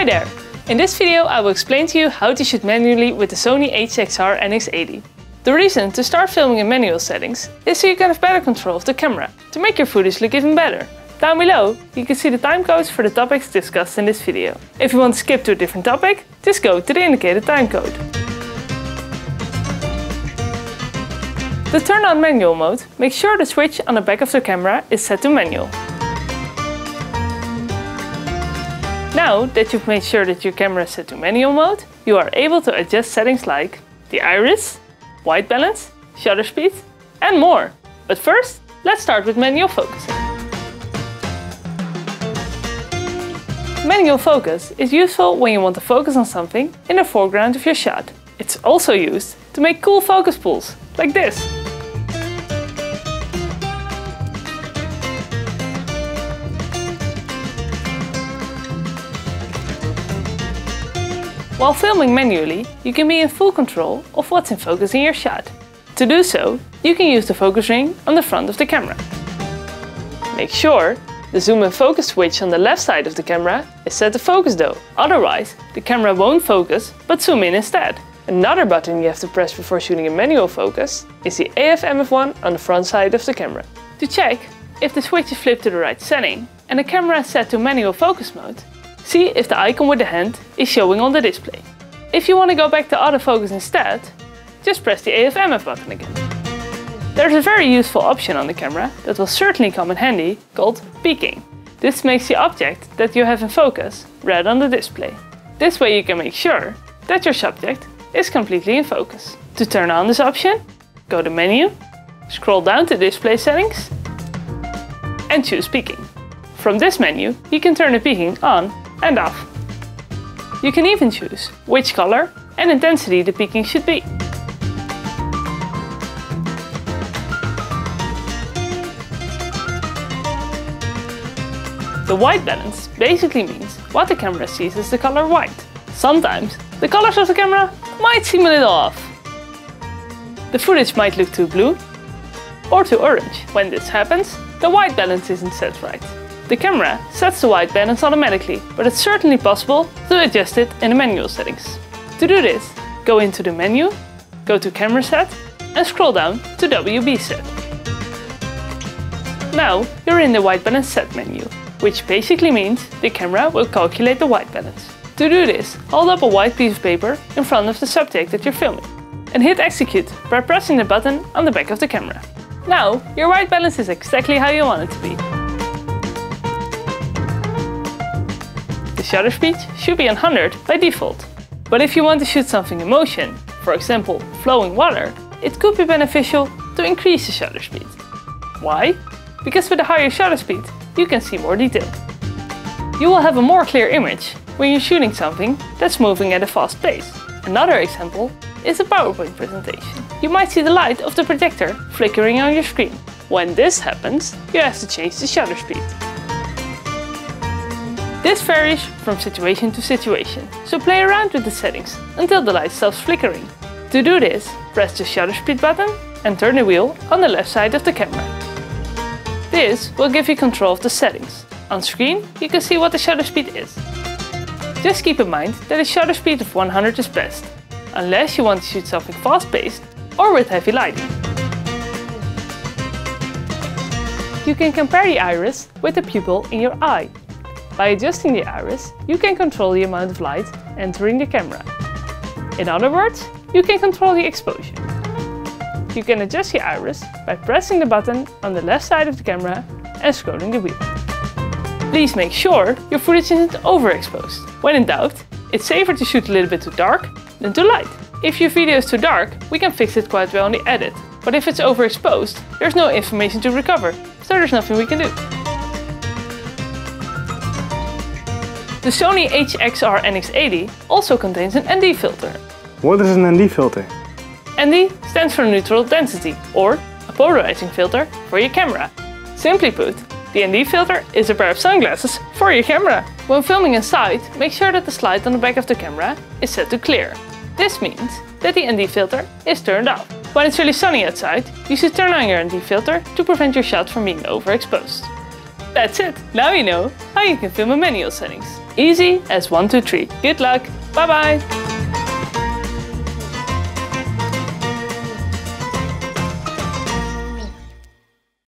Hi there! In this video I will explain to you how to shoot manually with the Sony HXR NX80. The reason to start filming in manual settings is so you can have better control of the camera, to make your footage look even better. Down below you can see the timecodes for the topics discussed in this video. If you want to skip to a different topic, just go to the indicated timecode. To turn on manual mode, make sure the switch on the back of the camera is set to manual. Now that you've made sure that your camera is set to manual mode, you are able to adjust settings like the iris, white balance, shutter speed and more. But first, let's start with manual focusing. Manual focus is useful when you want to focus on something in the foreground of your shot. It's also used to make cool focus pulls, like this. While filming manually, you can be in full control of what's in focus in your shot. To do so, you can use the focus ring on the front of the camera. Make sure the zoom and focus switch on the left side of the camera is set to focus though, otherwise the camera won't focus but zoom in instead. Another button you have to press before shooting in manual focus is the AF-MF1 on the front side of the camera. To check if the switch is flipped to the right setting and the camera is set to manual focus mode, See if the icon with the hand is showing on the display. If you want to go back to autofocus instead, just press the AF-MF button again. There's a very useful option on the camera that will certainly come in handy called peaking. This makes the object that you have in focus red on the display. This way you can make sure that your subject is completely in focus. To turn on this option, go to menu, scroll down to display settings and choose peaking. From this menu, you can turn the peaking on and off. You can even choose which color and intensity the peaking should be. The white balance basically means what the camera sees as the color white. Sometimes the colors of the camera might seem a little off. The footage might look too blue or too orange. When this happens, the white balance isn't set right. The camera sets the white balance automatically, but it's certainly possible to adjust it in the manual settings. To do this, go into the menu, go to camera set and scroll down to WB set. Now you're in the white balance set menu, which basically means the camera will calculate the white balance. To do this, hold up a white piece of paper in front of the subject that you're filming and hit execute by pressing the button on the back of the camera. Now your white balance is exactly how you want it to be. Shutter speed should be 100 by default. But if you want to shoot something in motion, for example flowing water, it could be beneficial to increase the shutter speed. Why? Because with a higher shutter speed, you can see more detail. You will have a more clear image when you're shooting something that's moving at a fast pace. Another example is a PowerPoint presentation. You might see the light of the projector flickering on your screen. When this happens, you have to change the shutter speed. This varies from situation to situation, so play around with the settings until the light stops flickering. To do this, press the shutter speed button and turn the wheel on the left side of the camera. This will give you control of the settings. On screen, you can see what the shutter speed is. Just keep in mind that a shutter speed of 100 is best, unless you want to shoot something fast-paced or with heavy lighting. You can compare the iris with the pupil in your eye by adjusting the iris, you can control the amount of light entering the camera. In other words, you can control the exposure. You can adjust the iris by pressing the button on the left side of the camera and scrolling the wheel. Please make sure your footage isn't overexposed. When in doubt, it's safer to shoot a little bit too dark than too light. If your video is too dark, we can fix it quite well in the edit. But if it's overexposed, there's no information to recover, so there's nothing we can do. The Sony HXR NX80 also contains an ND filter. What is an ND filter? ND stands for neutral density, or a polarizing filter for your camera. Simply put, the ND filter is a pair of sunglasses for your camera. When filming inside, make sure that the slide on the back of the camera is set to clear. This means that the ND filter is turned off. When it's really sunny outside, you should turn on your ND filter to prevent your shot from being overexposed. That's it. Now you know how you can film in manual settings. Easy as 1, 2, 3. Good luck. Bye bye.